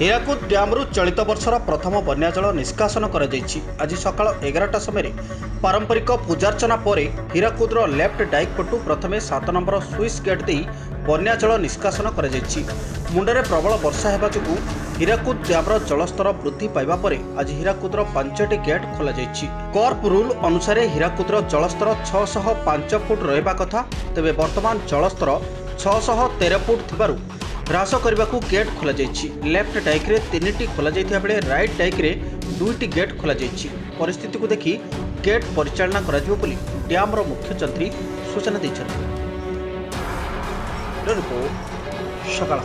ହୀରାକୁଦ ଡ୍ୟାମ୍ରୁ ଚଳିତ ବର୍ଷର ପ୍ରଥମ ବନ୍ୟା ଜଳ ନିଷ୍କାସନ କରାଯାଇଛି। ଆଜି ସକାଳ ଏଗାରଟା ସମୟରେ ପାରମ୍ପରିକ ପୂଜାର୍ଚ୍ଚନା ପରେ ହୀରାକୁଦର ଲେଫ୍ଟ ଡାଇକ୍ ପଟୁ ପ୍ରଥମେ ସାତ ନମ୍ବର ସୁଇସ୍ ଗେଟ୍ ଦେଇ ବନ୍ୟା ଜଳ ନିଷ୍କାସନ କରାଯାଇଛି। ମୁଣ୍ଡରେ ପ୍ରବଳ ବର୍ଷା ହେବା ଯୋଗୁଁ ହୀରାକୁଦ ଡ୍ୟାମ୍ର ଜଳସ୍ତର ବୃଦ୍ଧି ପାଇବା ପରେ ଆଜି ହୀରାକୁଦର ପାଞ୍ଚଟି ଗେଟ୍ ଖୋଲାଯାଇଛି। କର୍ପ ରୁଲ୍ ଅନୁସାରେ ହୀରାକୁଦର ଜଳସ୍ତର ଛଅଶହ ପାଞ୍ଚ ଫୁଟ ରହିବା କଥା ତେବେ ବର୍ତ୍ତମାନ ଜଳସ୍ତର ଛଅଶହ ତେର ଫୁଟ ଥିବାରୁ হ্রাস করা গেট খোলা যাই লেফট ডাইক্রে তিনটি খোলা যাই বেড়ে রাইট ডাইক্রে দুইটি গেট খোলা যাই পরিস্থিতি দেখি গেট পরিচালনা করা বলে ড্যাম্র মুখ্য যন্ত্রী সূচনা দিয়েছেন রিপোর্ট সকাল